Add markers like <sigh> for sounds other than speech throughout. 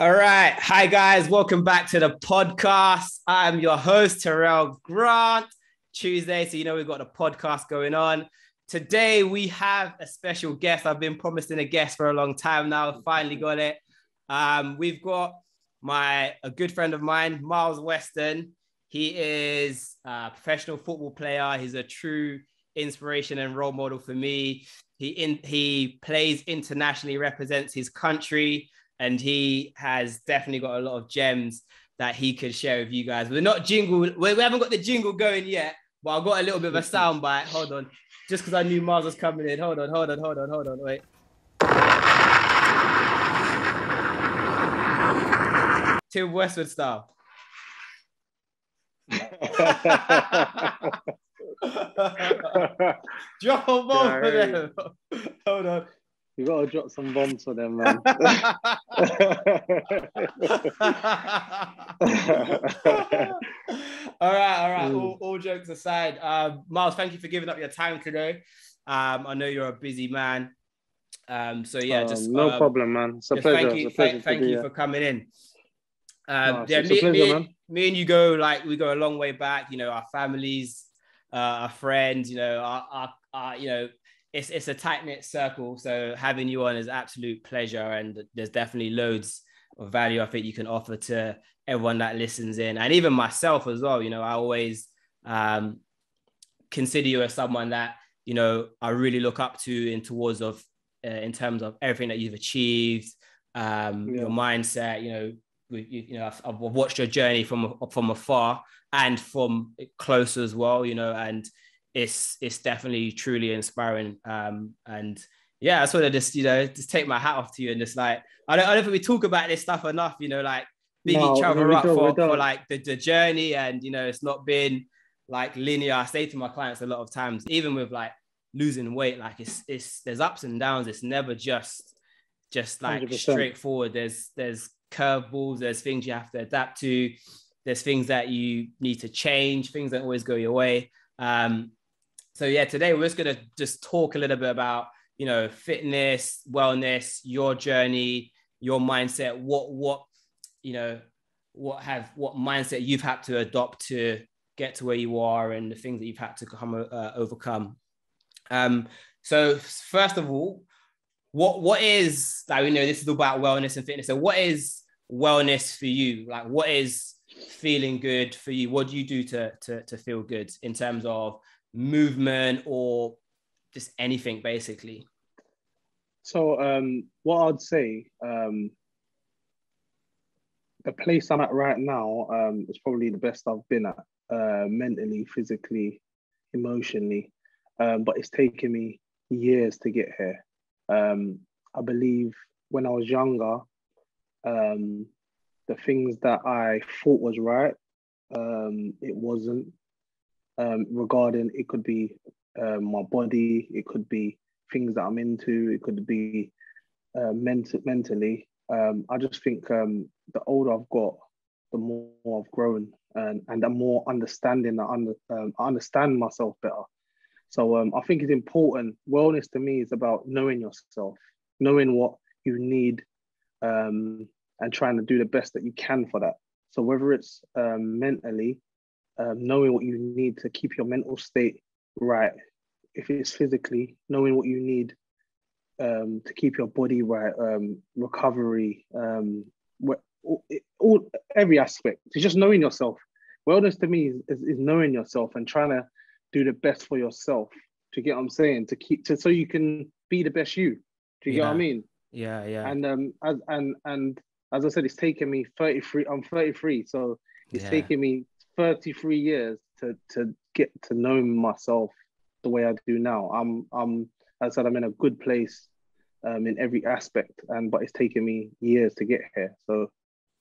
All right. Hi, guys. Welcome back to the podcast. I'm your host, Tirrel Grant. Tuesday. So, you know, we've got a podcast going on. Today, we have a special guest. I've been promising a guest for a long time now. Finally got it. Um, we've got my a good friend of mine, Myles Weston. He is a professional football player. He's a true inspiration and role model for me. He in, he plays internationally, represents his country and he has definitely got a lot of gems that he could share with you guys. We're not jingle, we haven't got the jingle going yet, but I've got a little bit of a sound bite. Hold on, just because I knew Mars was coming in. Hold on, hold on, hold on, hold on, wait. Tim Westwood style. <laughs> <laughs> Drop a bomb for them. <laughs> Hold on. You gotta drop some bombs for them, man. <laughs> all right, all right. Mm. All, all jokes aside, um, Myles, thank you for giving up your time today. Um, I know you're a busy man. Um, so yeah, Um, just no um, problem, man. It's a pleasure. Thank you, it's a pleasure thank, thank you for coming in. Um, No, yeah, me, pleasure, me, me and you go like we go a long way back. You know, our families, uh, our friends. You know, our, our, our you know, it's it's a tight knit circle. So having you on is absolute pleasure, and there's definitely loads of value I think you can offer to everyone that listens in, and even myself as well. You know, I always um, consider you as someone that you know I really look up to in towards of uh, in terms of everything that you've achieved, um, Yeah. your mindset. You know, you, you know, I've, I've watched your journey from from afar and from close as well. You know, and it's it's definitely truly inspiring. Um, and yeah, I sort of just you know just take my hat off to you and just like I don't I don't think we talk about this stuff enough. You know, like big No, each other up for, for like the, the journey, and you know, it's not been like linear. I say to my clients a lot of times, even with like losing weight, like it's it's there's ups and downs. It's never just just like 100%. straightforward. There's there's curveballs. There's things you have to adapt to. There's things that you need to change. Things that always go your way. Um, so yeah, today we're just gonna just talk a little bit about you know fitness, wellness, your journey, your mindset. What what you know what have what mindset you've had to adopt to get to where you are and the things that you've had to come uh, overcome. Um, so first of all, what what is like we know this is all about wellness and fitness. So what is wellness for you? Like what is feeling good for you? What do you do to to, to feel good in terms of movement or just anything basically? So, um, what I'd say, um, the place I'm at right now um, is probably the best I've been at, uh, mentally, physically, emotionally. Um, but it's taken me years to get here. Um, I believe when I was younger, um, the things that I thought was right, um, it wasn't. Um, regarding it could be um, my body, it could be things that I'm into, it could be uh, ment- mentally. Um, I just think um, the older I've got, the more I've grown, and and the more understanding I, under, um, I understand myself better. So um, I think it's important. Wellness to me is about knowing yourself, knowing what you need, um, and trying to do the best that you can for that. So whether it's um, mentally, um, knowing what you need to keep your mental state right. If it's physically, knowing what you need um, to keep your body right, um, recovery, um, all, all every aspect. It's just knowing yourself. Wellness to me is, is, is knowing yourself and trying to do the best for yourself. Do you get what I'm saying? To keep to so you can be the best you. Do you get what I mean? Yeah, yeah. And um as and and as I said, it's taken me 33. I'm 33, so it's yeah. taken me 33 years to to get to know myself the way I do now. I'm I'm as I said, I'm in a good place um in every aspect, and but it's taken me years to get here. So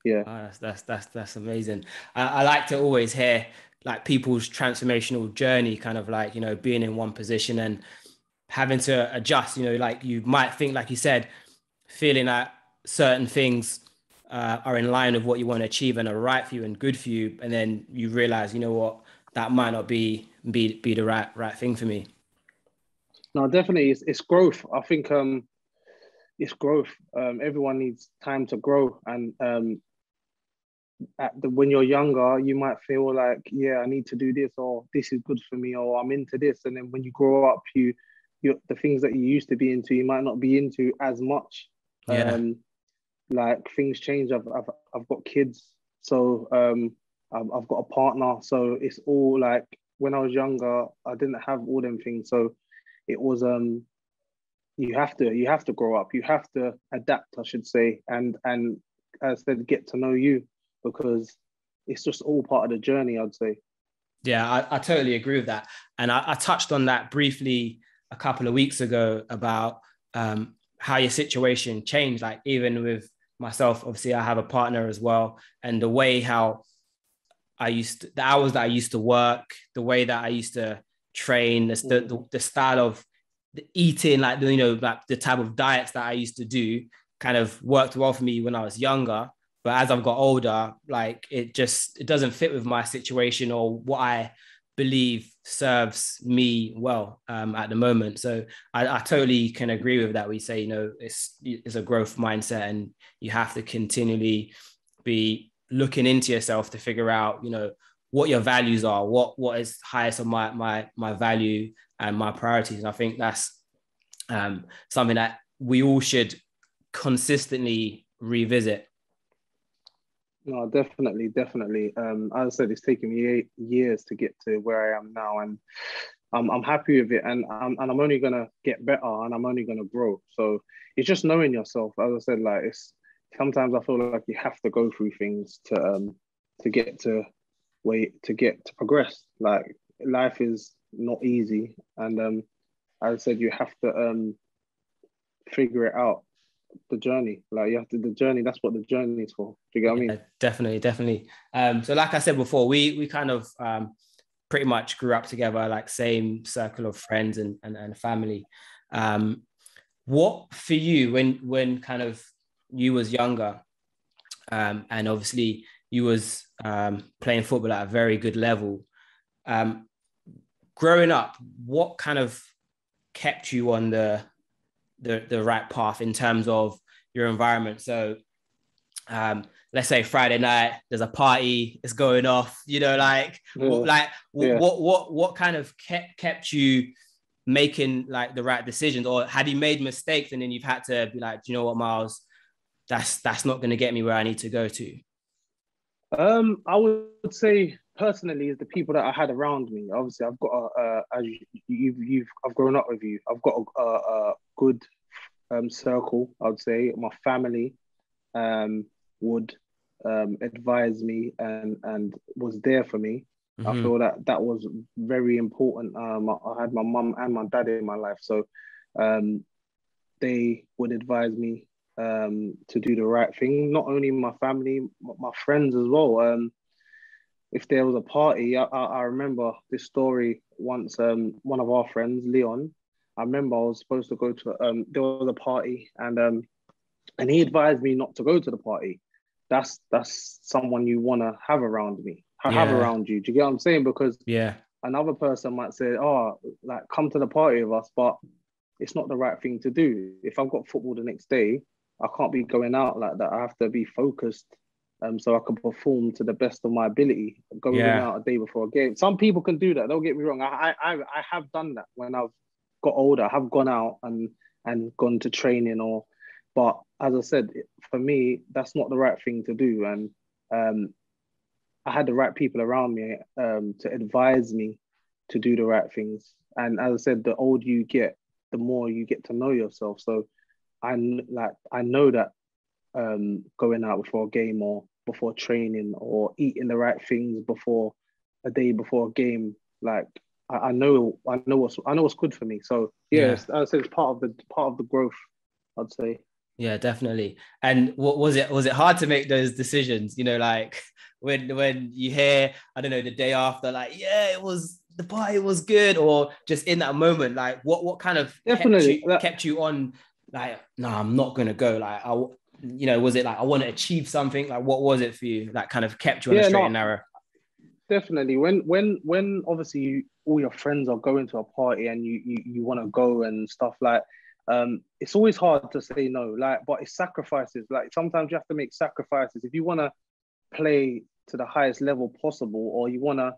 yeah. Oh, that's that's that's that's amazing. I, I like to always hear like people's transformational journey, kind of like you know being in one position and having to adjust. You know, like you might think, like you said, feeling that certain things uh, are in line with what you want to achieve and are right for you and good for you, and then you realize, you know what, that might not be be be the right right thing for me. No, definitely, it's, it's growth. I think um, it's growth. Um, everyone needs time to grow, and um, at the, when you're younger, you might feel like, yeah, I need to do this, or this is good for me, or I'm into this. And then when you grow up, you, you the things that you used to be into, you might not be into as much. Yeah. Um, like things change. I've, I've, I've got kids, so um, I've, got a partner. So it's all like when I was younger, I didn't have all them things. So it was um, you have to you have to grow up. You have to adapt, I should say, and and as I said, get to know you because it's just all part of the journey, I'd say. Yeah, I, I totally agree with that. And I, I, touched on that briefly a couple of weeks ago about um, how your situation changed. Like, even with myself, obviously, I have a partner as well. And the way how I used to, the hours that I used to work, the way that I used to train, the, the, the, style of the eating, like, the, you know, like the type of diets that I used to do kind of worked well for me when I was younger but as I've got older, like it just it doesn't fit with my situation or what I believe serves me well um, at the moment. So I, I, totally can agree with that. We say you know it's it's a growth mindset, and you have to continually be looking into yourself to figure out you know what your values are, what what is highest on my my my value and my priorities. And I think that's um, something that we all should consistently revisit no, definitely, definitely. Um, as I said, it's taken me eight years to get to where I am now, and I'm I'm happy with it, and I'm and I'm only gonna get better, and I'm only gonna grow. So it's just knowing yourself. As I said, like it's sometimes I feel like you have to go through things to um to get to wait to get to progress. Like life is not easy, and um, as I said, you have to um figure it out the journey. Like you have to the journey. That's what the journey is for. Do you get what I mean? Definitely, definitely. Um, so like I said before, we we kind of um, pretty much grew up together, like same circle of friends and and, and family. Um, what for you when when kind of you was younger, um, and obviously you was um, playing football at a very good level. Um, growing up, what kind of kept you on the the the right path in terms of your environment. So um, let's say Friday night, there's a party, it's going off, you know, like yeah. what, like yeah. what what what kind of kept kept you making like the right decisions, or have you made mistakes and then you've had to be like, do you know what, Myles, that's that's not going to get me where I need to go to. Um, I would say personally is the people that I had around me. Obviously, I've got a, as you've you've I've grown up with you. I've got a, a good um, circle. I'd say my family um, would um, advise me and and was there for me. Mm-hmm. I feel that that was very important. Um, I had my mum and my dad in my life, so um, they would advise me um, to do the right thing. Not only my family, my friends as well. Um, if there was a party, I, I, I remember this story once. Um, one of our friends, Leon, I remember I was supposed to go to um, there was a party, and um, and he advised me not to go to the party. That's that's someone you want to have around me, have yeah. around you. Do you get what I'm saying? Because yeah, another person might say, "Oh, like come to the party with us," but it's not the right thing to do. If I've got football the next day, I can't be going out like that. I have to be focused um, so I can perform to the best of my ability, going yeah. out a day before a game. Some people can do that. Don't get me wrong. I, I I have done that when I've got older. Have gone out and and gone to training or, but as I said, for me, that's not the right thing to do. And um, I had the right people around me um, to advise me to do the right things. And as I said, the older you get, the more you get to know yourself. So I like I know that um, going out before a game or before training or eating the right things before a day before a game. Like I, I know, I know what's I know what's good for me. So yeah, yeah. I say it's part of the part of the growth. I'd say. Yeah, definitely. And what was it? Was it hard to make those decisions? You know, like <laughs> when when you hear, I don't know, the day after, like, yeah, it was the party was good, or just in that moment, like, what what kind of definitely kept you, that... kept you on? Like, no, I'm not gonna go. Like, I you know, was it like I want to achieve something? Like, what was it for you that kind of kept you on yeah, a straight no, and narrow? Definitely. When when when obviously you, all your friends are going to a party and you you, you want to go and stuff like, um, it's always hard to say no. Like, but it's sacrifices. Like sometimes you have to make sacrifices if you want to play to the highest level possible, or you want to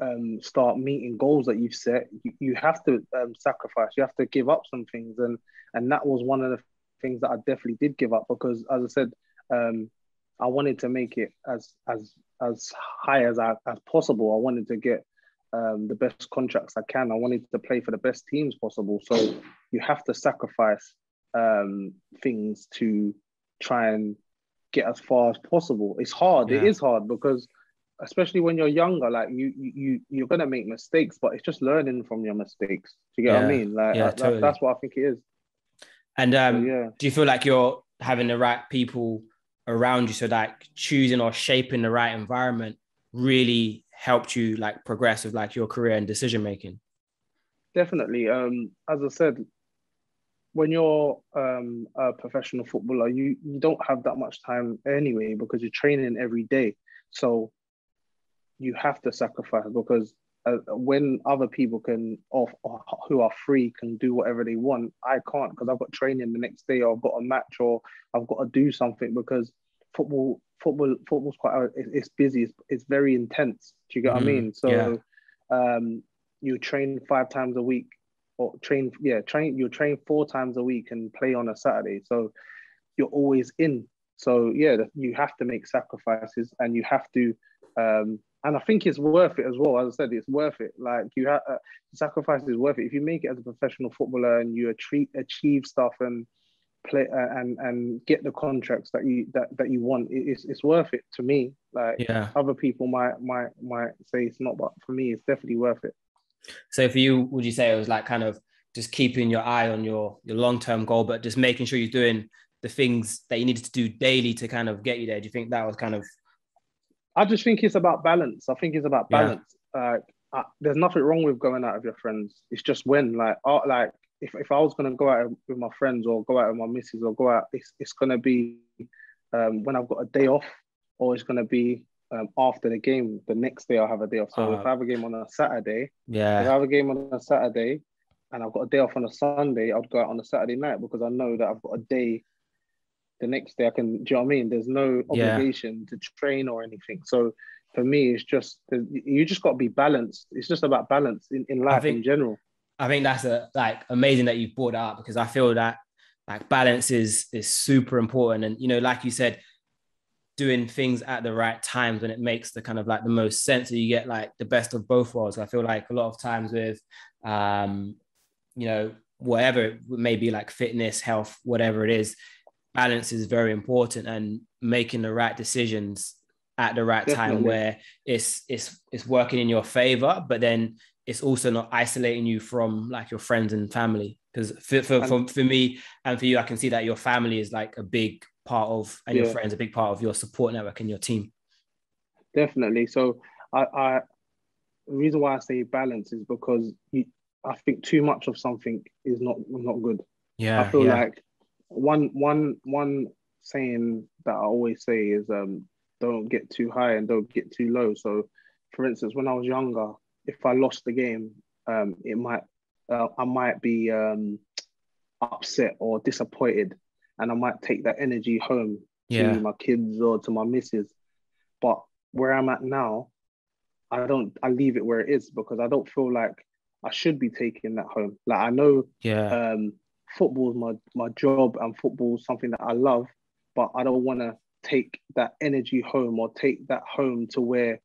um, start meeting goals that you've set. You, you have to um, sacrifice. You have to give up some things, and and that was one of the things that I definitely did give up because, as I said, um, I wanted to make it as as as high as I, as possible. I wanted to get um, the best contracts I can. I wanted to play for the best teams possible. So you have to sacrifice um, things to try and get as far as possible. It's hard. Yeah. It is hard because especially when you're younger, like you you you're gonna make mistakes, but it's just learning from your mistakes. Do you get yeah. what I mean? Like yeah, that, totally. that's what I think it is. And um, so, yeah. do you feel like you're having the right people around you so that choosing or shaping the right environment really helped you like progress with like your career and decision making? Definitely. Um, as I said, when you're um, a professional footballer, you, you don't have that much time anyway because you're training every day. So you have to sacrifice because uh, when other people can off who are free can do whatever they want, I can't because I've got training the next day or I've got a match or I've got to do something because football football football's quite it's busy it's, it's very intense do you get mm-hmm. what i mm-hmm. mean so yeah. um you train five times a week or train yeah train you train four times a week and play on a saturday so you're always in so yeah you have to make sacrifices and you have to um and I think it's worth it as well. As I said, it's worth it. Like you have uh, sacrifice is worth it. If you make it as a professional footballer and you achieve achieve stuff and play uh, and and get the contracts that you that, that you want. It's, it's worth it to me. Like yeah. other people might might might say it's not but for me it's definitely worth it. So for you would you say it was like kind of just keeping your eye on your your long-term goal but just making sure you're doing the things that you needed to do daily to kind of get you there? Do you think that was kind of i just think it's about balance. I think it's about balance. Yeah. uh, uh, there's nothing wrong with going out with your friends. It's just when like uh, like if, if I was gonna go out with my friends or go out with my missus or go out, it's it's gonna be um, when I've got a day off, or it's gonna be um, after the game. The next day I'll have a day off. So uh, if I have a game on a Saturday, yeah, if I have a game on a Saturday, and I've got a day off on a Sunday, I'd go out on a Saturday night because I know that I've got a day. The next day I can. Do you know what I mean? There's no obligation yeah. to train or anything. So for me, it's just you just got to be balanced. It's just about balance in, in life think, in general. I think that's a like amazing that you've brought that up because I feel that like balance is is super important. And you know, like you said, doing things at the right times when it makes the kind of like the most sense so you get like the best of both worlds. I feel like a lot of times with um, you know, whatever it may be like fitness, health, whatever it is, balance is very important and making the right decisions at the right Definitely. time where it's it's it's working in your favor, but then it's also not isolating you from like your friends and family. Because for, for, for, for, me and for you i can see that your family is like a big part of and yeah. your friends a big part of your support network and your team. Definitely. So i i the reason why i say balance is because you, i think too much of something is not not good. Yeah i feel yeah. like one one one saying that i always say is um don't get too high and don't get too low. So for instance when i was younger if I lost the game, um, it might uh, I might be um, upset or disappointed, and I might take that energy home yeah. to my kids or to my missus. But where I'm at now, I don't. I leave it where it is because I don't feel like I should be taking that home. Like I know, yeah, um, football's my my job and football's something that I love, but I don't want to take that energy home or take that home to where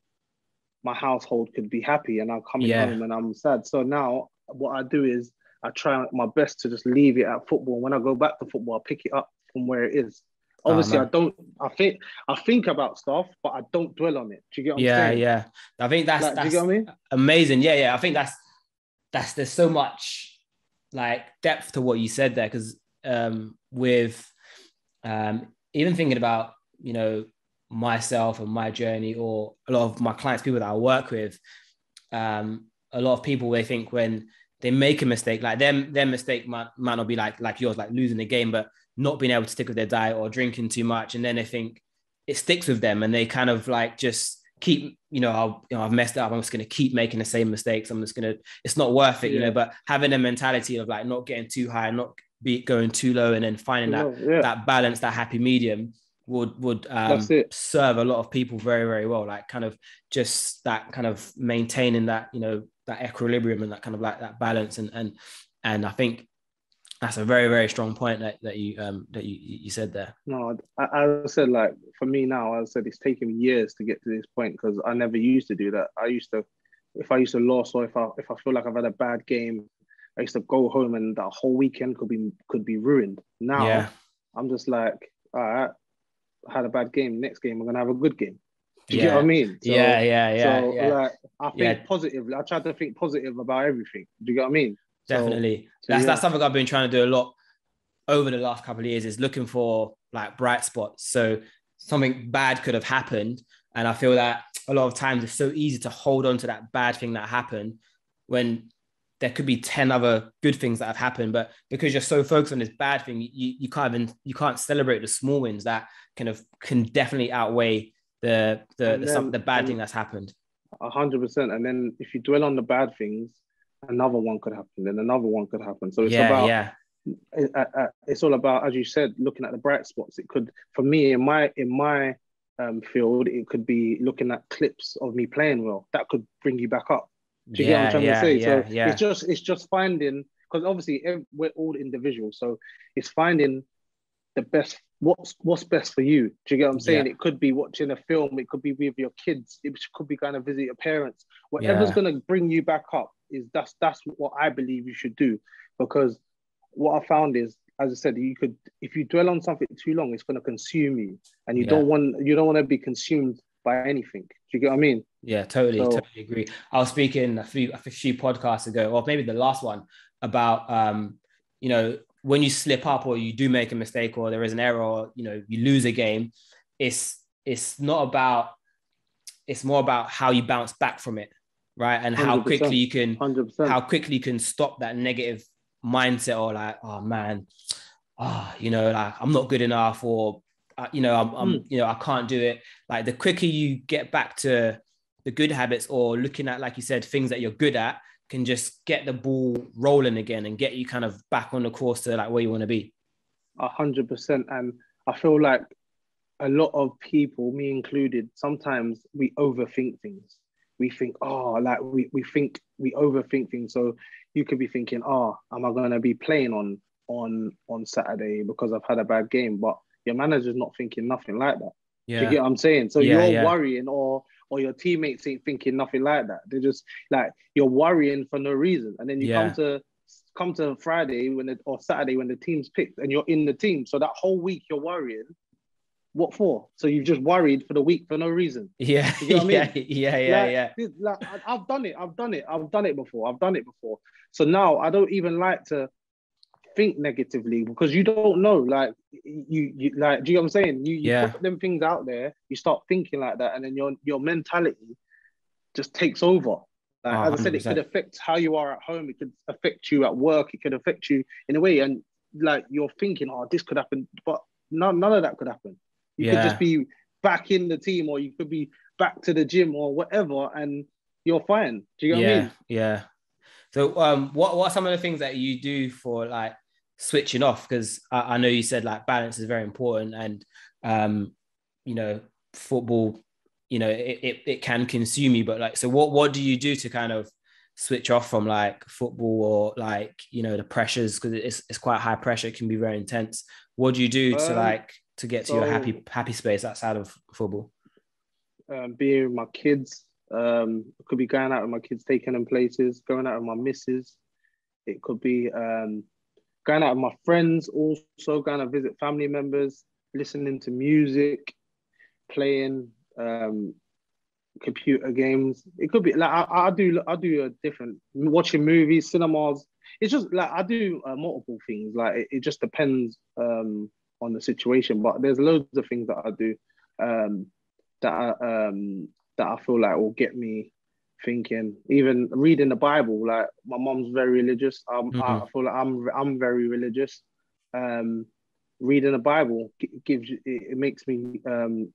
my household could be happy and I'm coming yeah. home and I'm sad. So now what I do is I try my best to just leave it at football. When I go back to football, I pick it up from where it is. Oh, Obviously, oh, I don't. I think I think about stuff, but I don't dwell on it. Do you get what yeah, I'm saying? Yeah, I think that's, like, that's I mean? amazing. Yeah, yeah. I think that's that's there's so much like depth to what you said there because um, with um, even thinking about you know myself and my journey or a lot of my clients people that i work with um, a lot of people they think when they make a mistake like them their mistake might, might not be like like yours like losing the game but not being able to stick with their diet or drinking too much and then they think it sticks with them and they kind of like just keep, you know, I'll, you know, I've messed up. I'm just going to keep making the same mistakes. I'm just going to, it's not worth it, yeah. you know, but having a mentality of like not getting too high, not be going too low and then finding that, yeah. that balance, that happy medium would, would um, serve a lot of people very, very well. Like kind of just that kind of maintaining that, you know, that equilibrium and that kind of like that balance. And, and, and I think that's a very very strong point that, that you um that you you said there no I, I said like for me now i said it's taken years to get to this point because i never used to do that i used to if i used to lose or if i if i feel like i've had a bad game i used to go home and that whole weekend could be could be ruined now yeah. i'm just like all right had a bad game next game i'm gonna have a good game do you yeah. get what I mean? So, yeah, yeah, yeah. So yeah. like I think yeah. positively. I try to think positive about everything. Do you get what I mean? definitely. So, that's yeah. that's something I've been trying to do a lot over the last couple of years is looking for like bright spots. So something bad could have happened, and I feel that a lot of times it's so easy to hold on to that bad thing that happened when there could be 10 other good things that have happened but because you're so focused on this bad thing you, you can't even you can't celebrate the small wins that kind of can definitely outweigh the the the, then, the bad thing that's happened 100% and then if you dwell on the bad things another one could happen, then another one could happen. So it's yeah, about yeah. it's all about, as you said, looking at the bright spots. It could, for me, in my in my um, field, it could be looking at clips of me playing well. That could bring you back up. Do you yeah, get what I'm trying yeah, to say? Yeah, so yeah. it's just it's just finding because obviously eh, we're all individuals, so it's finding the best what's what's best for you. Do you get what I'm saying? It could be watching a film, it could be with your kids, it could be going to visit your parents. Whatever's to bring you back up is that's that's what I believe you should do. Because what I found is, as I said, you could if you dwell on something too long, it's going to consume you, and you yeah. don't want you don't want to be consumed by anything. You get what I mean? Yeah, totally, so, totally agree. I was speaking a few a few podcasts ago, or maybe the last one, about um, you know, when you slip up or you do make a mistake or there is an error or you know you lose a game it's it's not about it's more about how you bounce back from it right and how quickly you can 100%. how quickly you can stop that negative mindset or like oh man ah oh, you know like i'm not good enough or you know I'm, I'm mm. you know i can't do it like the quicker you get back to the good habits or looking at like you said things that you're good at can just get the ball rolling again and get you kind of back on the course to like where you want to be. A hundred percent. And I feel like a lot of people, me included, sometimes we overthink things. We think, oh, like we, we think we overthink things. So you could be thinking, oh, am I gonna be playing on on on Saturday because I've had a bad game? But your manager's not thinking nothing like that. Yeah. you get what I'm saying? So yeah, you're yeah. worrying or or your teammates ain't thinking nothing like that. They're just like you're worrying for no reason, and then you yeah. come to come to Friday when the, or Saturday when the team's picked and you're in the team. So that whole week you're worrying. What for? So you've just worried for the week for no reason. <laughs> Yeah, you know yeah, I mean? <laughs> yeah, yeah, like, yeah. Like I've done it. I've done it. I've done it before. I've done it before. So now I don't even like to think negatively because you don't know. Like you, you like, do you know what I'm saying? You, you yeah. put them things out there, you start thinking like that, and then your your mentality just takes over. Like, oh, as I said, it could affect how you are at home. It could affect you at work. It could affect you in a way, and like you're thinking, oh, this could happen, but none, none of that could happen. You yeah. could just be back in the team, or you could be back to the gym, or whatever, and you're fine. Do you know yeah, what I mean? Yeah. So, um, what what are some of the things that you do for like switching off because I, I, know you said like balance is very important and um you know football you know it, it, it can consume you but like so what what do you do to kind of switch off from like football or like you know the pressures? Because it's, it's quite high pressure it can be very intense. What do you do to um, like to get to so, your happy happy space outside of football? Um, being with my kids um could be going out with my kids taking them places going out with my missus. It could be um going out with my friends, also going to visit family members, listening to music, playing um, computer games. It could be like I, I do I do a different watching movies, cinemas. It's just like I do uh, multiple things. Like it, it just depends um, on the situation. But there's loads of things that I do um, that I, um, that I feel like will get me thinking, even reading the Bible. Like my mom's very religious. Um, mm-hmm. I feel like I'm I'm very religious. Um, reading the Bible gives you, it, makes me um,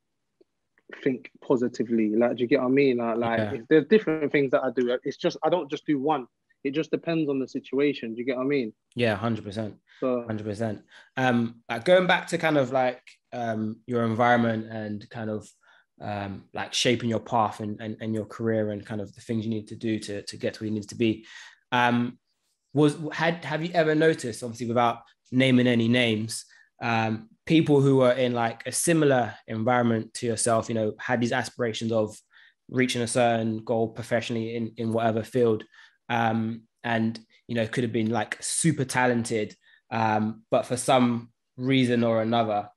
think positively. Like, do you get what I mean? Like, like Yeah. there's different things that I do. It's just I don't just do one. It just depends on the situation. Do you get what I mean? Yeah, hundred percent. Hundred percent. Um, like going back to kind of like um your environment and kind of um like shaping your path and, and and your career and kind of the things you need to do to to get to where you need to be. Um, was had have you ever noticed, obviously without naming any names, um, people who were in like a similar environment to yourself, you know, had these aspirations of reaching a certain goal professionally in in whatever field, um, and you know could have been like super talented um, but for some reason or another,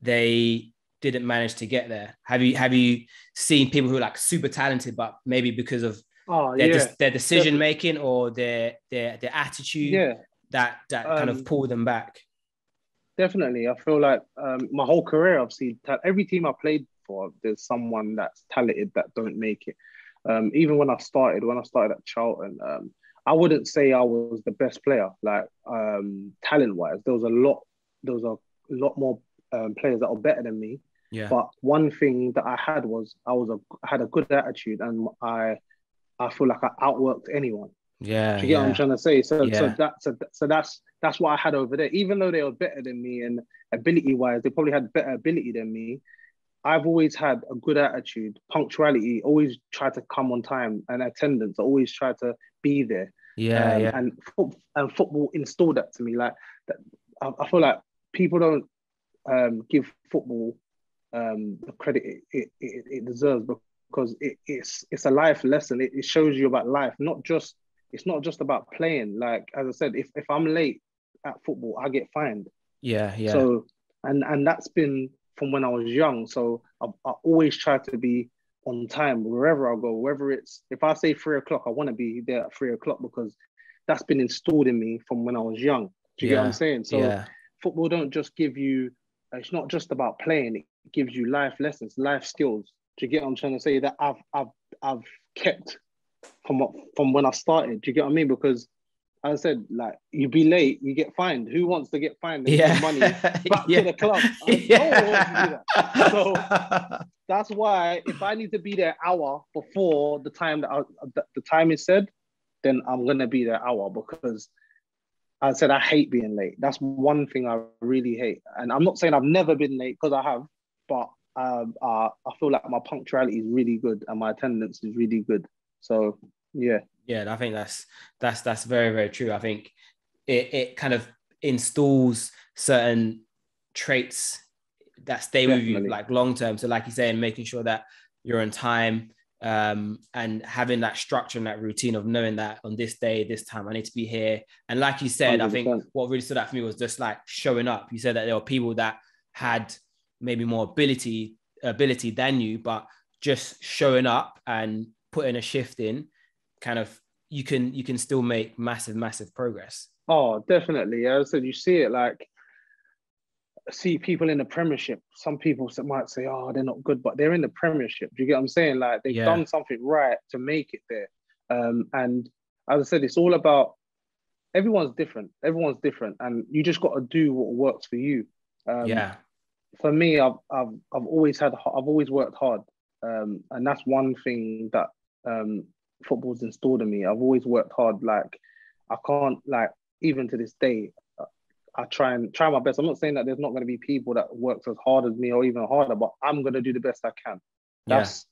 they didn't manage to get there. Have you have you seen people who are like super talented, but maybe because of oh their, yeah, des- their decision making or their their their attitude yeah. that that kind of Um, pull them back? Definitely, I feel like um, my whole career, I've seen ta- every team I played for. There's someone that's talented that don't make it. Um, even when I started, when I started at Charlton, um, I wouldn't say I was the best player, like um, talent wise. There was a lot, there was a lot more um, players that are better than me. Yeah, But one thing that I had was I was a I had a good attitude, and I I feel like I outworked anyone. yeah, Do you get what I'm trying to say? So, so Yeah. that's so, so that's that's what I had over there. Even though they were better than me and ability wise, they probably had better ability than me. I've always had a good attitude, punctuality, always try to come on time, and attendance. I always try to be there. yeah, Um, yeah, And fo- and football installed that to me. Like that, I, I feel like people don't um, give football um, the credit it, it, it, it deserves because it, it's it's a life lesson. It, it shows you about life, not just it's not just about playing. Like as I said, if if I'm late at football, I get fined. yeah, yeah, So and and that's been from when I was young. So I, I always try to be on time wherever I go. Whether it's if I say three o'clock, I want to be there at three o'clock because that's been installed in me from when I was young. Do you get what I'm saying? So yeah, football don't just give you. It's not just about playing. It gives you life lessons, life skills. Do you get what I'm trying to say? That I've I've I've kept from what from when I started. Do you get what I mean? Because as I said, like you be late, you get fined. Who wants to get fined and yeah, money <laughs> back yeah. to the club? <laughs> I- no one wants to do that. So- <laughs> That's why if I need to be there hour before the time that I, the, the time is said, then I'm gonna be there hour because I said I hate being late. That's one thing I really hate. And I'm not saying I've never been late because I have, but um, uh, I feel like my punctuality is really good and my attendance is really good. So yeah, yeah i think that's that's that's very very true. I think it, it kind of installs certain traits that stay with you like long term so like you saying making sure that you're on time um and having that structure and that routine of knowing that on this day this time i need to be here. And like you said i think what really stood out for me was just like showing up. You said that there were people that had maybe more ability ability than you but just showing up and putting a shift in kind of you can you can still make massive massive progress Oh, definitely. As I said, you see it like see people in the Premiership. Some people might say, "Oh, they're not good," but they're in the Premiership. Do you get what I'm saying? Like they've Yeah. done something right to make it there. Um, and as I said, it's all about everyone's different. Everyone's different, and you just got to do what works for you. Um, yeah for me, I've I've I've always had I've always worked hard, um, and that's one thing that um, football's installed in me. I've always worked hard. Like I can't like even to this day, I try and try my best. I'm not saying that there's not going to be people that works as hard as me or even harder, but I'm going to do the best I can. yeah That's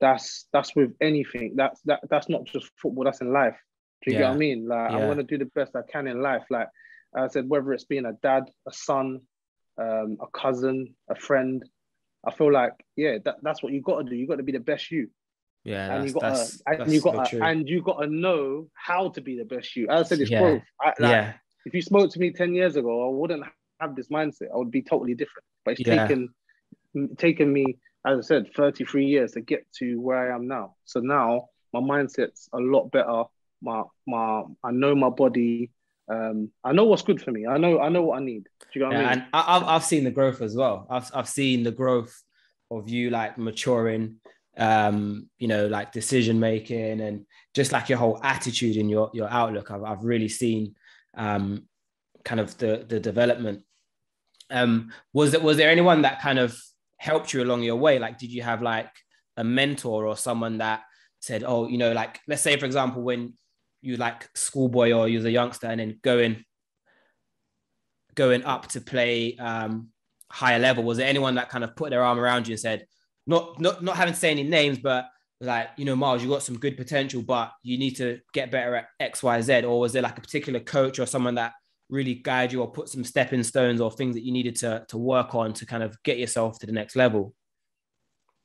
that's that's with anything. That's that that's not just football. That's in life. Do you get what I mean? Like Yeah. I'm gonna do the best I can in life. Like I said, whether it's being a dad, a son, um, a cousin, a friend, I feel like yeah, that, that's what you got to do. You got to be the best you, yeah and you got to and you got to and you got to know how to be the best you. As I said, it's Yeah. growth. I, like, yeah If you spoke to me ten years ago, I wouldn't have this mindset. I would be totally different. But it's Yeah. taken taken me, as I said, 33 years to get to where I am now. So now my mindset's a lot better. My my I know my body. Um, I know what's good for me. I know I know what I need. Do you know what Yeah, I mean? and I, I've I've seen the growth as well. I've I've seen the growth of you like maturing, um, you know, like decision making and just like your whole attitude and your your outlook. I've I've really seen um kind of the the development. Um, was it was there anyone that kind of helped you along your way? Like, did you have like a mentor or someone that said, oh, you know, like let's say for example, when you like schoolboy or you're a youngster and then going going up to play um, higher level, was there anyone that kind of put their arm around you and said, not not not having to say any names, but like you know, Myles, you got some good potential, but you need to get better at X, Y, Z, or was there like a particular coach or someone that really guide you or put some stepping stones or things that you needed to to work on to kind of get yourself to the next level?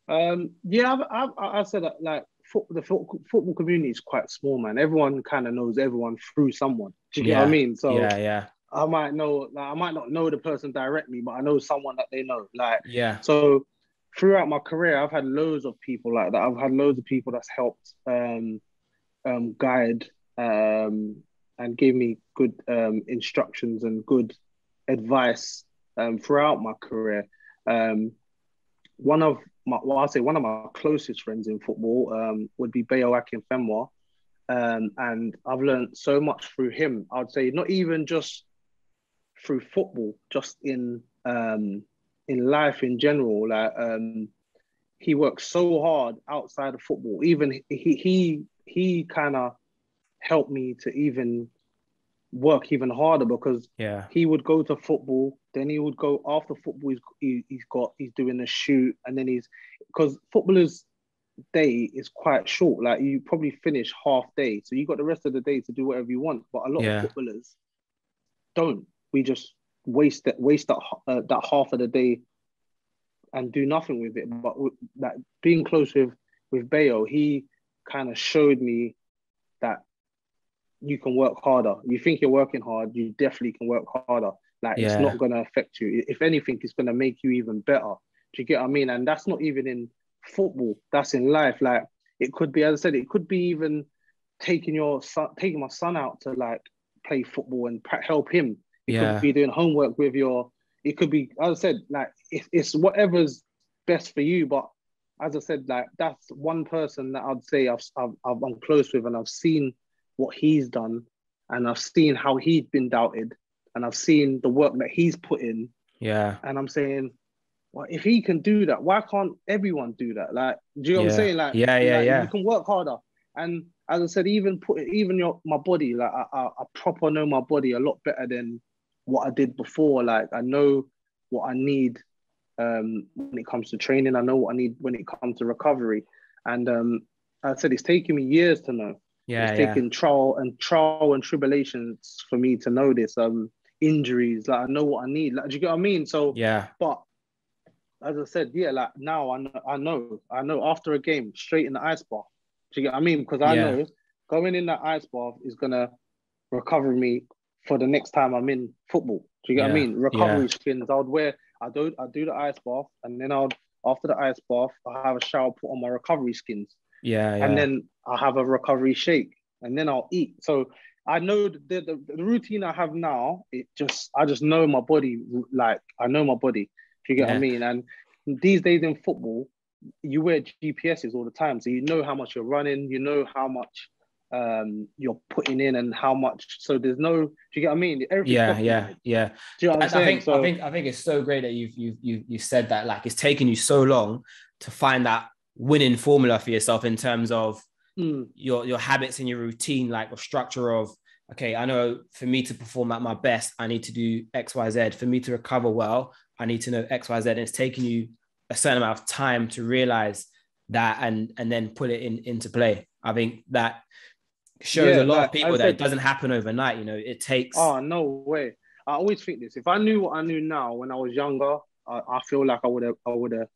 Um, yeah, I've, I've, I've said that like foot, the foot, football community is quite small, man. Everyone kind of knows everyone through someone. Do you yeah. get what I mean? So yeah, yeah. I might know, like, I might not know the person directly, but I know someone that they know. Like, yeah. So throughout my career, I've had loads of people like that. I've had loads of people that's helped um, um, guide um, and gave me good um, instructions and good advice um, throughout my career. Um, one of my, well, I'll say one of my closest friends in football um, would be Bayo Akinfenwa. Um, and I've learned so much through him. I'd say not even just through football, just in um, in life in general. Like um, he works so hard outside of football. Even he he he kind of helped me to even work even harder because yeah. he would go to football then he would go after football he's, he, he's got he's doing a shoot and then he's because footballers day is quite short. Like you probably finish half day so you got the rest of the day to do whatever you want but a lot yeah. of footballers don't. We just waste that waste that uh, that half of the day and do nothing with it. But with, that being close with with Bayo he kind of showed me that you can work harder. You think you're working hard, you definitely can work harder. Like yeah. it's not gonna affect you. If anything, it's gonna make you even better. Do you get what I mean? And that's not even in football. That's in life. Like it could be, as I said, it could be even taking your son, taking my son out to like play football and help him. It yeah. could be doing homework with your. It could be, as I said, like it, it's whatever's best for you. But as I said, like that's one person that I'd say I've, I've, I'm close with, and I've seen what he's done and I've seen how he's been doubted and I've seen the work that he's put in. Yeah. And I'm saying, well, if he can do that, why can't everyone do that? Like, do you know yeah. what I'm saying? Like, yeah, yeah, like, yeah. You can work harder. And as I said, even put even your my body, like I, I, I proper know my body a lot better than what I did before. Like I know what I need um, when it comes to training. I know what I need when it comes to recovery. And um, I said it's taken me years to know. Yeah, it's yeah. taken trial and trial and tribulations for me to know this. Um, injuries, like I know what I need. Like, do you get what I mean? So yeah. But as I said, yeah, like now I know, I know, I know. After a game, straight in the ice bath. Do you get what I mean? Because I yeah. know going in that ice bath is gonna recover me for the next time I'm in football. Do you get yeah. what I mean? Recovery yeah. skins. I would wear. I do. I do the ice bath, and then I'll after the ice bath, I have a shower, put on my recovery skins. Yeah, yeah. And then I'll have a recovery shake and then I'll eat. So I know the, the, the routine I have now, it just, I just know my body, like, I know my body. Do you get yeah. what I mean? And these days in football, you wear GPSs all the time. So you know how much you're running, you know how much um, you're putting in and how much. So there's no, do you get what I mean? yeah, yeah, yeah. Do you know what I'm saying? I think, so, I think, I think it's so great that you've, you've, you've, you said that, like, it's taken you so long to find that winning formula for yourself in terms of mm. your your habits and your routine, like a structure of okay, I know for me to perform at my best, I need to do X, Y, Z. For me to recover well, I need to know X, Y, Z. And it's taking you a certain amount of time to realize that and and then put it in into play. I think that shows yeah, a lot of people that it doesn't happen overnight. You know, it takes. Oh no way! I always think this. If I knew what I knew now when I was younger, I, I feel like I would have I would have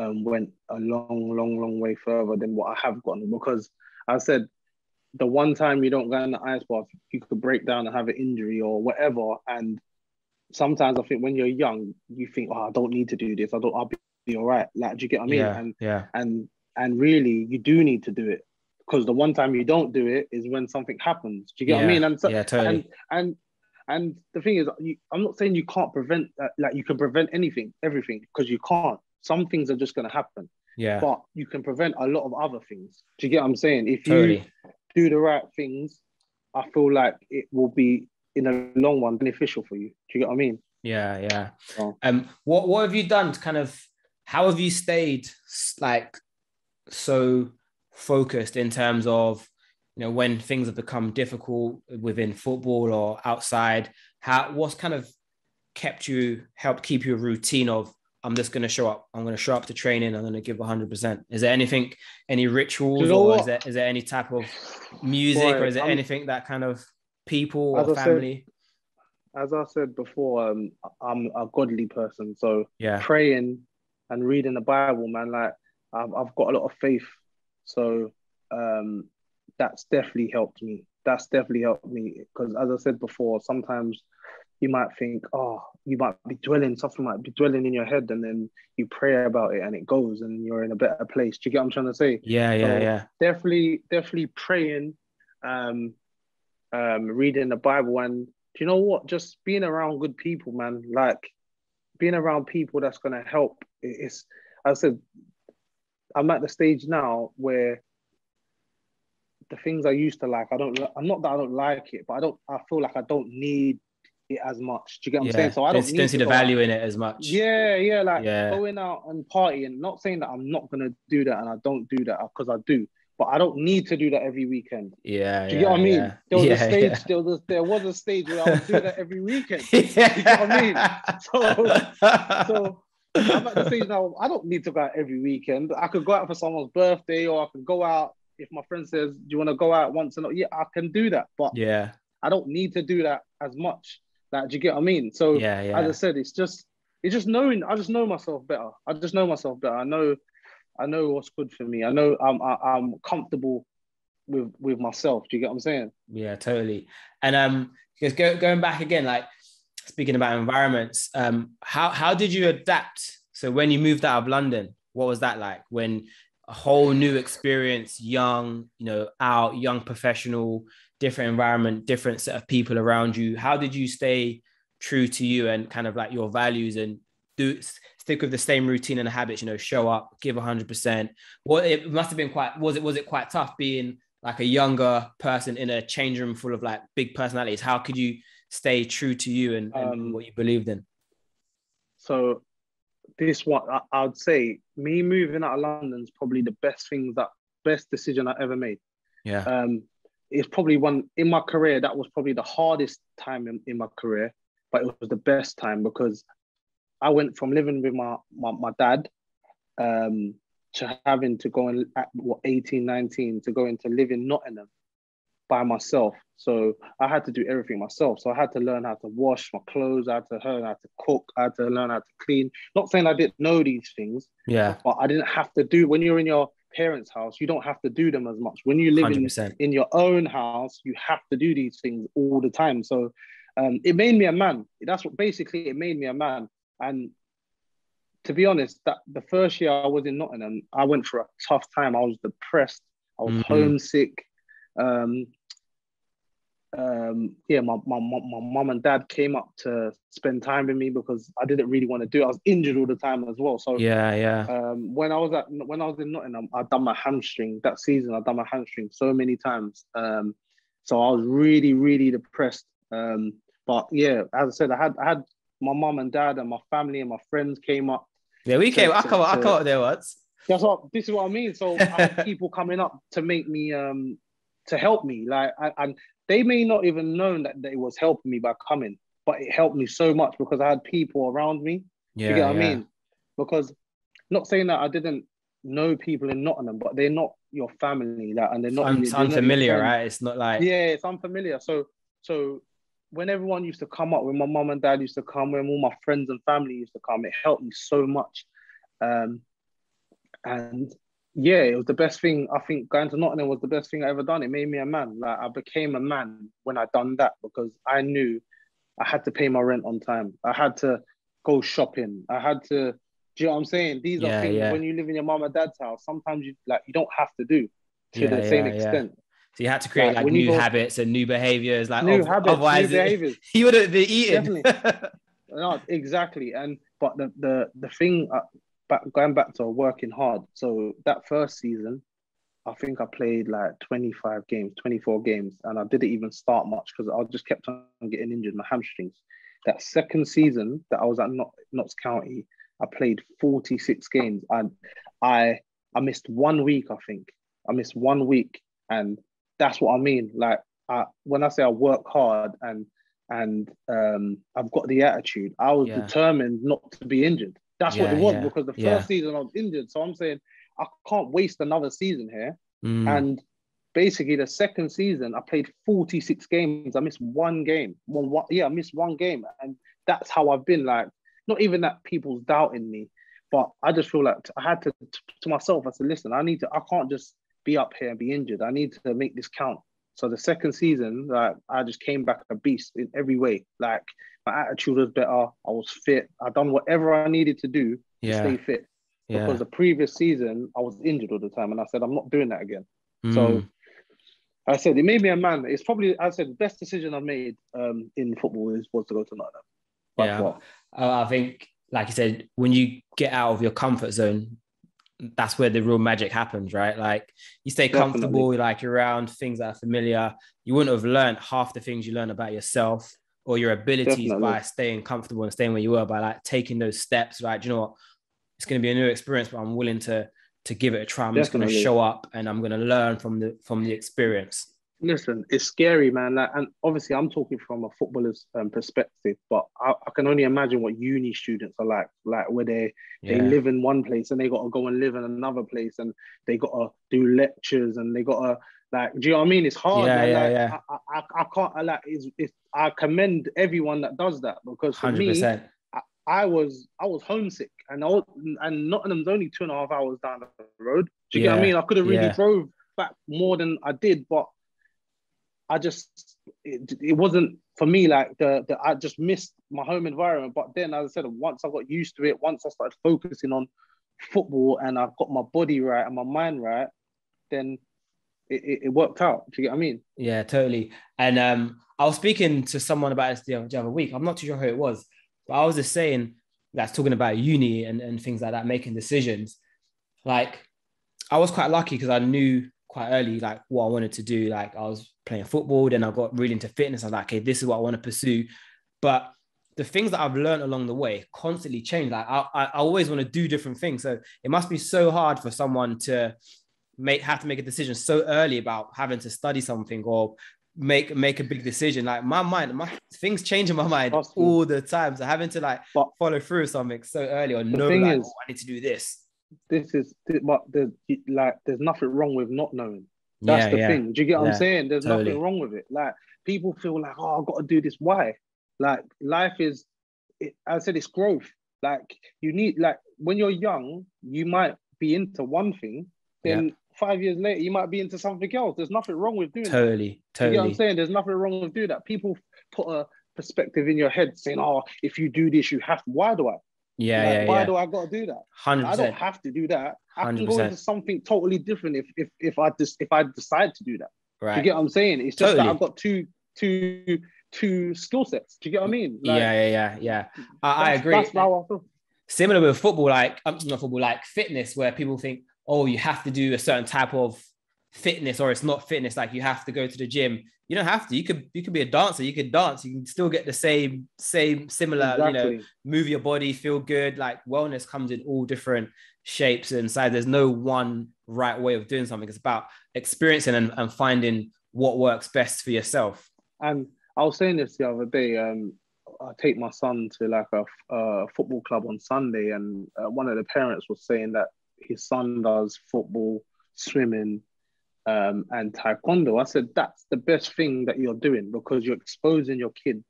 um, went a long, long, long way further than what I have gone. Because I said the one time you don't go in the ice bath, you could break down and have an injury or whatever. And sometimes I think when you're young, you think, oh, I don't need to do this. I don't. I'll be, all right. Like, do you get what I mean? Yeah, and yeah. And and really, you do need to do it because the one time you don't do it is when something happens. Do you get yeah, what I mean? And so, yeah, totally. And, and and the thing is, you, I'm not saying you can't prevent, uh, like you can prevent anything, everything, because you can't some things are just going to happen. Yeah. But you can prevent a lot of other things. Do you get what I'm saying? If totally. you do the right things, I feel like it will be in the long run beneficial for you. Do you get what I mean? Yeah, yeah. Oh. Um, what what have you done to kind of how have you stayed like so focused in terms of you know when things have become difficult within football or outside how what's kind of kept you helped keep you a routine of i'm just going to show up. I'm going to show up to training. I'm going to give 100% is there anything any rituals you know or is there, is there any type of music Boy, or is there I'm, anything that kind of people or family said, as i said before um, i'm a godly person. So yeah. praying and reading the bible man like I've, I've got a lot of faith. So um, that's definitely helped me. That's definitely helped me because, as I said before, sometimes you might think, oh, you might be dwelling, something might be dwelling in your head, and then you pray about it and it goes, and you're in a better place. Do you get what I'm trying to say? Yeah, yeah, so yeah. Definitely, definitely praying, um, um, reading the Bible, and do you know what? Just being around good people, man. Like being around people that's gonna help. It's, I said, I'm at the stage now where the things I used to like, I don't. I'm not that I don't like it, but I don't. I feel like I don't need it as much. Do you get what yeah. I'm saying? So I don't, don't, don't see the value out. in it as much. Yeah, yeah, like yeah. going out and partying. Not saying that I'm not gonna do that, and I don't do that because I do. But I don't need to do that every weekend. Yeah, do you yeah, get what I mean? Yeah. There was a stage. There was a, there was a stage where I would do that every weekend. <laughs> Do you get what I mean? So, <laughs> so I'm at the stage now. I don't need to go out every weekend. I could go out for someone's birthday, or I could go out if my friend says, "Do you want to go out once?" and yeah, I can do that, but yeah, I don't need to do that as much. Like, do you get what I mean? So yeah, yeah. as I said, it's just it's just knowing. I just know myself better. I just know myself better. I know, I know what's good for me. I know I'm I, I'm comfortable with with myself. Do you get what I'm saying? Yeah, totally. And um, because go, going back again, like speaking about environments, um, how how did you adapt? So when you moved out of London, what was that like? When a whole new experience, young, you know, out, young professional, different environment, different set of people around you. How did you stay true to you and kind of like your values and do stick with the same routine and habits, you know, show up, give 100%. Well, it must have been quite, was it, was it quite tough being like a younger person in a change room full of like big personalities? How could you stay true to you and, and um, what you believed in? So this one, I, I would say me moving out of London is probably the best thing that best decision I ever made. Yeah. Um, it's probably one in my career that was probably the hardest time in, in my career, but it was the best time because I went from living with my my, my dad um, to having to go and at what 18, 19 to go into living Nottingham by myself. So I had to do everything myself. So I had to learn how to wash my clothes. I had to learn how to cook. I had to learn how to clean. Not saying I didn't know these things. Yeah. But I didn't have to do when you're in your parents' house, you don't have to do them as much. When you live in, in your own house, you have to do these things all the time. So um, it made me a man. That's what basically it made me a man. And to be honest, that the first year I was in Nottingham, I went through a tough time. I was depressed. I was mm-hmm. homesick. Um, um, yeah, my, my, my mom and dad came up to spend time with me because I didn't really want to do it. I was injured all the time as well. So yeah, yeah. Um, when I was at when I was in Nottingham, I done my hamstring that season. I done my hamstring so many times. Um, so I was really, really depressed. Um, but yeah, as I said, I had I had my mom and dad and my family and my friends came up. Yeah, we came. To, I come. I come there once. That's what. This is what I mean. So I had <laughs> people coming up to make me um to help me. Like, and they may not even known that, that it was helping me by coming, but it helped me so much because I had people around me. Yeah, you get what yeah. I mean? Because not saying that I didn't know people in Nottingham, but they're not your family, that and they're not. It's unfamiliar, not right? It's not like yeah, it's unfamiliar. So so when everyone used to come up, when my mom and dad used to come, when all my friends and family used to come, it helped me so much. Um, and yeah, it was the best thing. I think going to Nottingham was the best thing I ever done. It made me a man. Like I became a man when I done that because I knew I had to pay my rent on time. I had to go shopping. I had to. Do you know what I'm saying? These yeah, are things yeah. when you live in your mom and dad's house. Sometimes you like you don't have to do to yeah, the same extent. So you had to create like, like new go, habits and new behaviors. Like new habits, otherwise, new behaviors. <laughs> you wouldn't be eating. <laughs> no, exactly. And but the the the thing uh, back going back to working hard. So that first season, I think I played like 25 games, 24 games, and I didn't even start much because I just kept on getting injured, my hamstrings. That second season that I was at Not- Notts County, I played 46 games and I I missed one week, I think. I missed one week. And that's what I mean. Like I, when I say I work hard and and um, I've got the attitude, I was yeah. determined not to be injured. That's yeah, what it was yeah, because the first season I was injured. So I'm saying I can't waste another season here. Mm. And basically the second season, I played 46 games. I missed one game. One, one, yeah, I missed one game. And that's how I've been like, not even that people's doubting me, but I just feel like I had to, to myself, I said, listen, I need to, I can't just be up here and be injured. I need to make this count. So the second season, like I just came back a beast in every way. Like my attitude was better. I was fit. I done whatever I needed to do yeah. to stay fit. Yeah. Because the previous season I was injured all the time, and I said I'm not doing that again. Mm. So I said it made me a man. It's probably I said the best decision I made um, in football is was to go to Nottingham. yeah, I think like you said, when you get out of your comfort zone, that's where the real magic happens, right? Like you stay comfortable, Definitely. like you're around things that are familiar. You wouldn't have learned half the things you learn about yourself or your abilities Definitely. by staying comfortable and staying where you were by like taking those steps. Like, you know what? It's going to be a new experience, but I'm willing to to give it a try. I'm Definitely. just going to show up and I'm going to learn from the from the experience. Listen, it's scary, man. Like, and obviously, I'm talking from a footballer's um, perspective, but I, I, can only imagine what uni students are like, like where they yeah. they live in one place and they got to go and live in another place, and they got to do lectures and they got to like, do you know what I mean? It's hard. Yeah, yeah, like, yeah. I, I, I can't like. It's, it's, I commend everyone that does that because for 100%. me, I, I, was I was homesick, and was, and Nottingham's only two and a half hours down the road. Do you yeah, get what I mean? I could have really yeah. drove back more than I did, but I just it, it wasn't for me like the, the I just missed my home environment. But then, as I said, once I got used to it, once I started focusing on football and I got my body right and my mind right, then it, it, worked out. Do you get what I mean? Yeah, totally. And um, I was speaking to someone about this the other week. I'm not too sure who it was, but I was just saying that's talking about uni and, and things like that, making decisions. Like I was quite lucky because I knew quite early like what I wanted to do. Like I was playing football, then I got really into fitness. I was like, okay, this is what I want to pursue. But the things that I've learned along the way constantly change. Like I, I always want to do different things. So it must be so hard for someone to make have to make a decision so early about having to study something or make make a big decision. Like my mind, my things change in my mind all the time. So having to like but follow through something so early or know like, is, oh, I need to do this. This is but there's like there's nothing wrong with not knowing. That's yeah, the yeah. thing. Do you get what yeah, I'm saying? There's totally. nothing wrong with it. Like people feel like, oh, I've got to do this. Why? Like life is, it, I said, it's growth. Like you need, like when you're young, you might be into one thing, then five years later, you might be into something else. There's nothing wrong with doing totally, that. Totally, You know what I'm saying? There's nothing wrong with doing that. People put a perspective in your head saying, "Oh, if you do this, you have to." Why do I? Yeah, like, yeah Why yeah. do I got to do that? Hundred I don't have to do that. I 100%. can go into something totally different if if if I just if I decide to do that. Right. Do you get what I'm saying? It's just totally. that I've got two two two skill sets. Do you get what I mean? Like, yeah, yeah, yeah, yeah. I, I agree. That's how I feel. Similar with football, like um, not football, like fitness, where people think, oh, you have to do a certain type of fitness or it's not fitness like you have to go to the gym you don't have to. You could you could be a dancer. You could dance. You can still get the same same similar exactly. you know move your body feel good. Like wellness comes in all different shapes and sizes there's no one right way of doing something. It's about experiencing and, and finding what works best for yourself. And i was saying this the other day um I take my son to like a, a football club on Sunday, and uh, one of the parents was saying that his son does football, swimming, um, and taekwondo. I said that's the best thing that you're doing because you're exposing your kid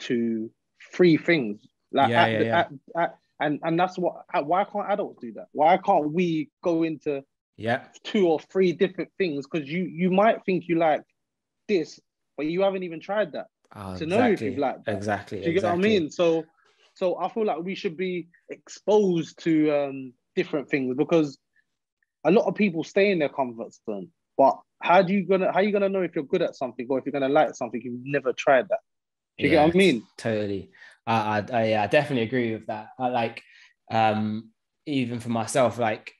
to free things. Like yeah, yeah, yeah. At, at, and and that's what. Why can't adults do that? Why can't we go into yeah two or three different things? Because you you might think you like this, but you haven't even tried that oh, to exactly. know if you like that. exactly. Do you exactly. get what I mean? So so I feel like we should be exposed to um, different things because a lot of people stay in their comfort zone. But how do you gonna how you gonna know if you're good at something or if you're gonna like something you've never tried that? Do you yeah, get what I mean? Totally. I, I, I definitely agree with that. I like um even for myself, like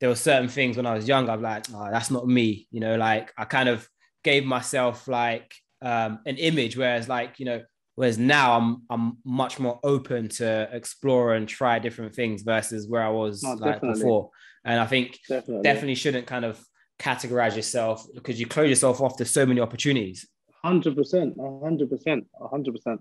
there were certain things when I was young, I'm like, oh, that's not me. You know, like I kind of gave myself like um an image, whereas like, you know, Whereas now I'm I'm much more open to explore and try different things versus where I was like definitely. before. And I think Definitely. definitely shouldn't kind of categorize yourself because you close yourself off to so many opportunities. Hundred percent. hundred percent. hundred percent.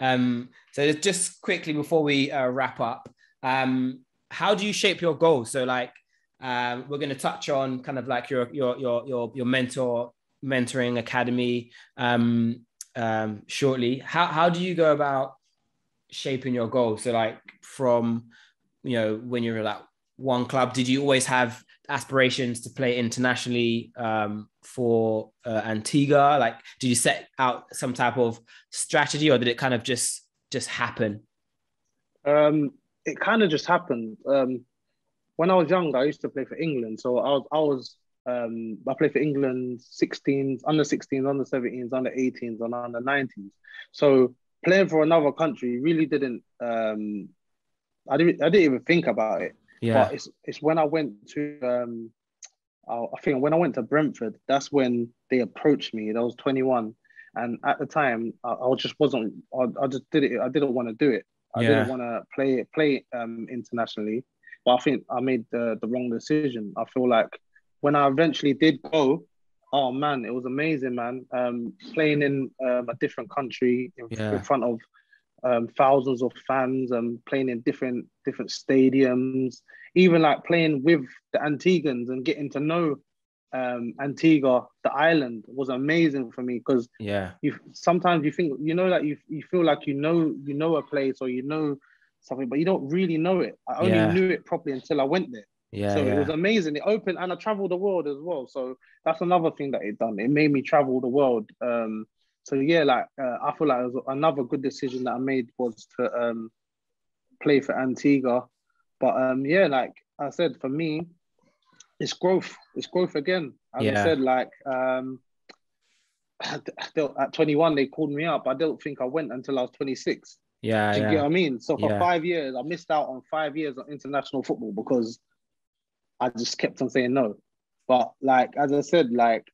Um, so just quickly before we uh, wrap up, um, how do you shape your goals? So like um, we're going to touch on kind of like your your your your your mentor mentoring academy um, um, shortly. How how do you go about shaping your goals? So like from you know when you're like one club, did you always have aspirations to play internationally um, for uh, Antigua? Like, did you set out some type of strategy, or did it kind of just just happen? Um, it kind of just happened. Um, when I was younger, I used to play for England. So I was, I was, um, I played for England 16s, under 16s, under 17s, under 18s, and under 19s. So playing for another country really didn't. Um, I didn't. I didn't even think about it. Yeah, But it's it's when I went to. Um, I think when I went to Brentford, that's when they approached me. I was 21, and at the time, I, I just wasn't. I, I just did it. I didn't want to do it. I Yeah. didn't want to play play um, internationally. But I think I made the, the wrong decision. I feel like when I eventually did go, oh man, it was amazing, man. Um, playing in um, a different country in, Yeah. in front of um, thousands of fans, and playing in different different stadiums, even like playing with the Antiguans and getting to know um, Antigua, the island, was amazing for me because yeah, you sometimes you think you know like you you feel like you know you know a place or you know something, but you don't really know it. I only Yeah. knew it properly until I went there. yeah, so it was amazing. It opened and I traveled the world as well. So that's another thing that it done. It made me travel the world. Um, so yeah, like uh, I feel like it was another good decision that I made was to um, play for Antigua. But um, yeah, like I said, for me, it's growth. It's growth again. As Yeah. I said, like um, <sighs> at 21 they called me up. I don't think I went until I was 26. yeah, Do you yeah. get what I mean? So for Yeah. five years, I missed out on five years of international football because I just kept on saying no. But like as I said, like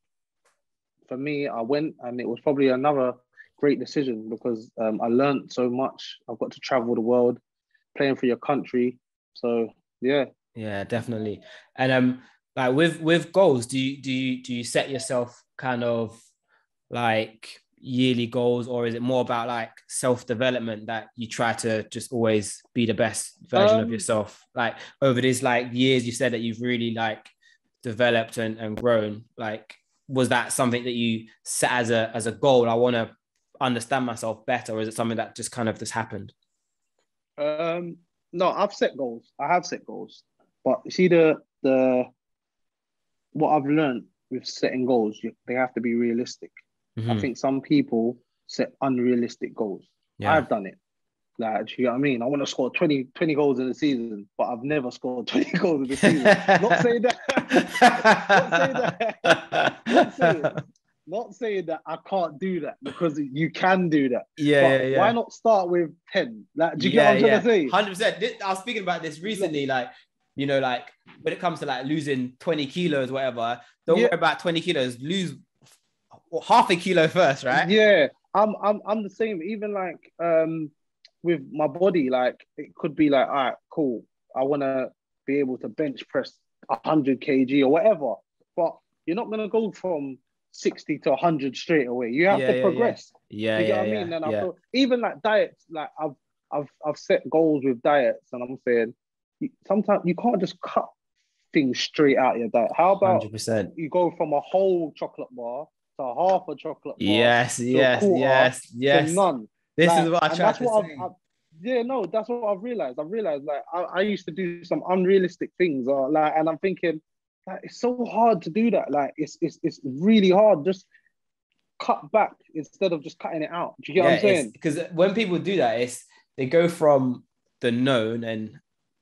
for me, I went and it was probably another great decision because um, I learned so much. I've got to travel the world, playing for your country. So yeah, Yeah, definitely. And um, like with with goals, do you do you do you set yourself kind of like yearly goals, or is it more about like self development that you try to just always be the best version of Um, yourself? Like over these like years, you said that you've really like developed and, and grown. Like, was that something that you set as a as a goal? I want to understand myself better, or is it something that just kind of just happened? Um, no, I've set goals. I have set goals, but you see the the what I've learned with setting goals, you, they have to be realistic. I Mhm. think some people set unrealistic goals. Yeah, I've done it. Like, do you know what I mean? I want to score 20, 20 goals in a season, but I've never scored <laughs> 20 goals in a season. not saying that. Not saying, not saying that I can't do that because you can do that. yeah, yeah, yeah. why not start with 10? Like, do you get what I'm trying to say? Hundred percent. I was speaking about this recently. Like, you know, like when it comes to like losing twenty kilos, whatever. Don't Yeah. worry about twenty kilos. Lose half a kilo first, right? Yeah, I'm I'm I'm the same. Even like um with my body, like it could be like, all right, cool. I want to be able to bench press 100 kg or whatever, but you're not gonna go from 60 to 100 straight away. You have Yeah, to yeah, yeah. progress. Yeah, you know yeah, what I yeah, mean? And I yeah. feel even like diets, like I've I've I've set goals with diets, and I'm saying you- sometimes you can't just cut things straight out of your diet. How about Hundred percent. you go from a whole chocolate bar to half a chocolate bar? Yes, yes, quarter yes, to yes. none. This Like, is what I tried that's to what say. I've, I've, yeah, no, that's what I've realized. I've realized like I, I used to do some unrealistic things, or like, and I'm thinking, like, it's so hard to do that. Like, it's it's it's really hard. Just cut back instead of just cutting it out. Do you get what I'm saying? Because when people do that, it's they go from the known and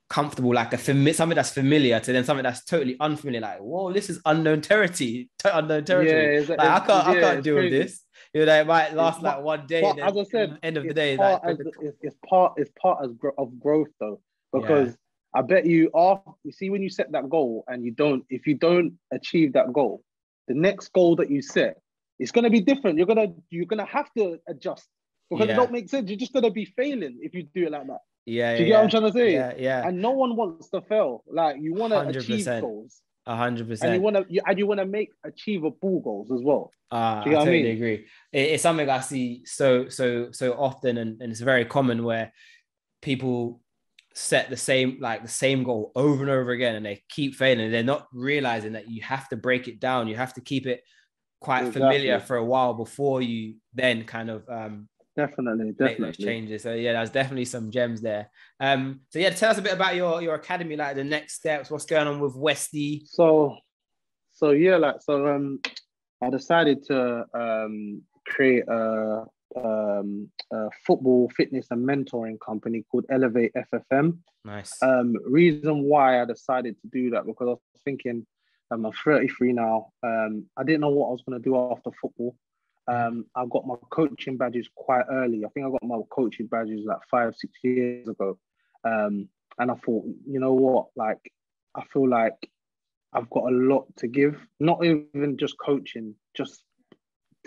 comfortable, like a fami- something that's familiar, to then something that's totally unfamiliar. Like, whoa, this is unknown territory, <laughs> to- unknown territory. it's- like, I can't, I can't it's deal with this. You know, it might last It's like one day, then as I said, end of the day, like, as, it's, it's part it's part as gro- of growth though, because I bet you are. You see, when you set that goal and you don't, if you don't achieve that goal, the next goal that you set is going to be different. You're gonna you're gonna have to adjust. because Yeah. it don't make sense. You're just gonna be failing if you do it like that. Yeah, Do you yeah, get what I'm trying to say? yeah, yeah, And no one wants to fail. Like you want to achieve 100%. goals, a hundred and you want to, you, and you want to make achievable goals as well. Uh, Do you I what I totally mean? agree. It- it's something I see so so so often, and, and it's very common where people set the same like the same goal over and over again, and they keep failing. They're not realizing that you have to break it down. You have to keep it quite familiar for a while before you then kind of um, Definitely, make those definitely. changes. So yeah, there's definitely some gems there. Um, so yeah, tell us a bit about your your academy, like the next steps. What's going on with Westy? So, so yeah, like so. Um, I decided to um create a um a football fitness and mentoring company called Elevate FFM. Nice. Um, reason why I decided to do that because I was thinking, um, I'm 33 now. Um, I didn't know what I was going to do after football. Um, I got my coaching badges quite early. I think I got my coaching badges like five, six years ago. Um, and I thought, you know what, like, I feel like I've got a lot to give. Not even just coaching, just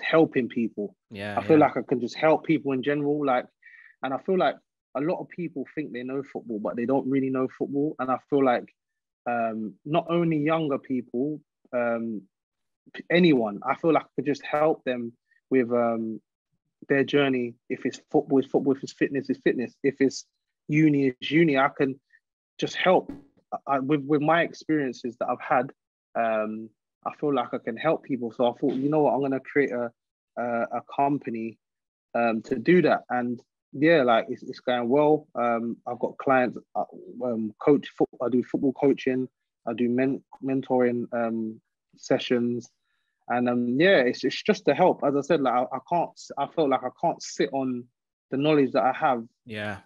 helping people. yeah. I feel yeah. like I can just help people in general. Like, and I feel like a lot of people think they know football, but they don't really know football. And I feel like um, not only younger people, um, anyone, I feel like I could just help them with um, their journey. If it's football, it's football. If it's fitness, it's fitness. If it's uni, it's uni. I can just help I, with with my experiences that I've had. Um, I feel like I can help people. So I thought, you know what, I'm gonna create a a, a company um, to do that. And yeah, like it's, it's going well. Um, I've got clients, uh, um, coach, foot, I do football coaching, I do men, mentoring um, sessions. And um, yeah, it's, it's just to help. As I said, like I, I can't, I felt like I can't sit on the knowledge that I have yeah.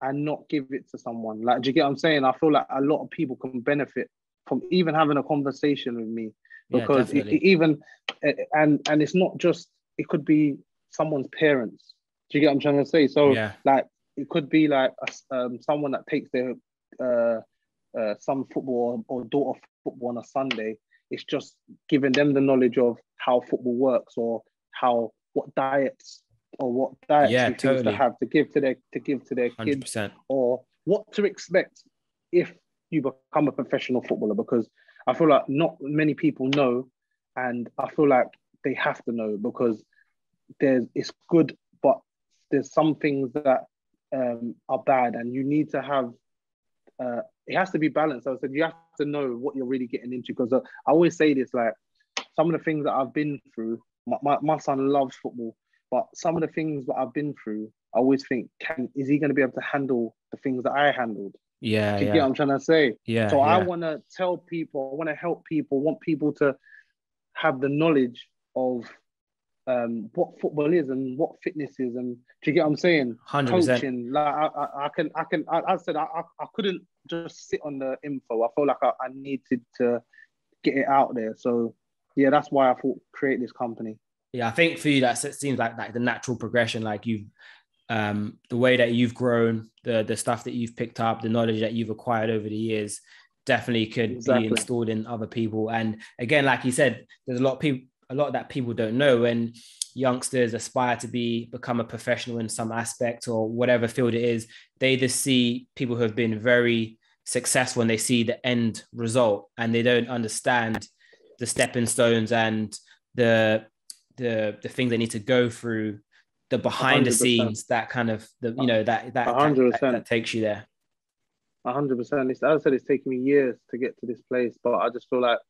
and not give it to someone. Like, do you get what I'm saying? I feel like a lot of people can benefit from even having a conversation with me because e- definitely. e- even and and it's not just it could be someone's parents. Do you get what I'm trying to say? So yeah. like it could be like a um, someone that takes their uh, uh, son football or daughter football on a Sunday. It's just giving them the knowledge of how football works or how what diets or what dietary Yeah, totally. to have to give to their to give to their Hundred kids percent. or what to expect if you become a professional footballer because I feel like not many people know and I feel like they have to know because there's it's good but there's some things that um, are bad and you need to have uh, it has to be balanced. I said you have to know what you're really getting into because uh, I always say this like some of the things that I've been through. My, my, my son loves football, but some of the things that I've been through, I always think, can is he going to be able to handle the things that I handled? Yeah. You Yeah. get what I'm trying to say? yeah. so I want to tell people, I want to help people, want people to have the knowledge of um, what football is and what fitness is, and do you get what I'm saying? 100%. Coaching, like I, I, I can, I can, I, I said I, I couldn't just sit on the info. I felt like I, I needed to get it out there. So yeah, that's why I thought create this company. Yeah, I think for you that se- seems like like the natural progression. Like you've um the way that you've grown, the the stuff that you've picked up, the knowledge that you've acquired over the years, definitely could Exactly. be installed in other people. And again, like you said, there's a lot of people, a lot that people don't know. When youngsters aspire to be become a professional in some aspect or whatever field it is, they just see people who have been very successful and they see the end result and they don't understand the stepping stones and the the the things they need to go through the behind the 100%. scenes that kind of the you know that that, A that, hundred that, takes you there A hundred percent. It's- As I said, it's taken me years to get to this place, but I just feel like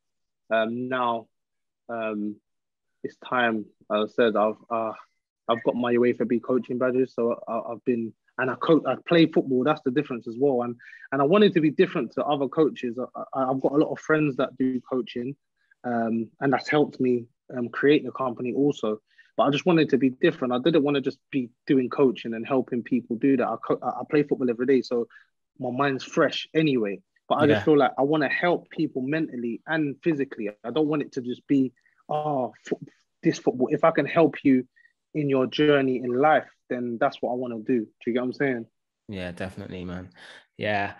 um, now um, it's time. As I said, I've uh, I've got my UEFA B coaching badges, so I, I've been and I coach. I play football. That's the difference as well. And and I wanted to be different to other coaches. I, I've got a lot of friends that do coaching, um, and that's helped me um, create the company also. But I just wanted to be different. I didn't want to just be doing coaching and helping people do that. I, co- I play football every day, so my mind's fresh anyway. But I Yeah. just feel like I want to help people mentally and physically. I don't want it to just be, oh, fo- this football. If I can help you in your journey in life, then that's what I want to do. Do you get what I'm saying? yeah definitely man yeah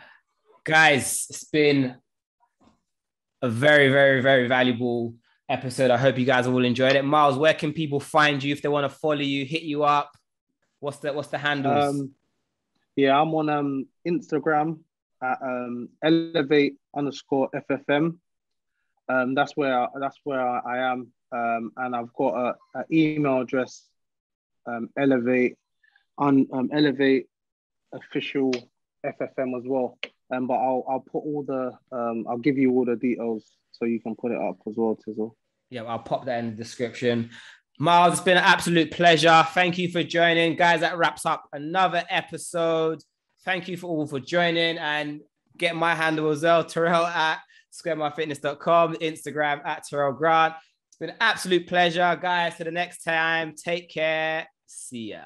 guys it's been a very very very valuable episode i hope you guys all enjoyed it Myles where can people find you if they want to follow you hit you up What's the what's the handles? Um, yeah, I'm on um Instagram at um elevate underscore ffm. Um, that's where I, that's where I am. Um, and I've got a, email address, um, elevate on um, elevate official FFM as well. Um, but I'll I'll put all the um I'll give you all the details so you can put it up as well, Tizzle. Yeah, I'll pop that in the description. Myles, it's been an absolute pleasure. Thank you for joining, guys. That wraps up another episode. Thank you for all for joining and get my handle as well, Tirrel at squaremilefitness.com, Instagram at Tirrel Grant. It's been an absolute pleasure, guys. To the next time, take care. See ya.